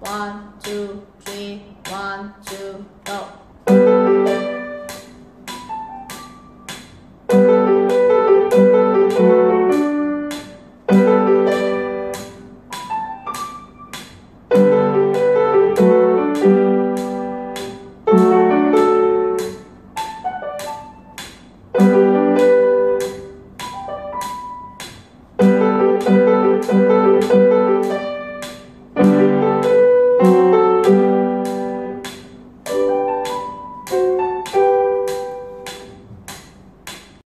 One, two, three, one, two, go.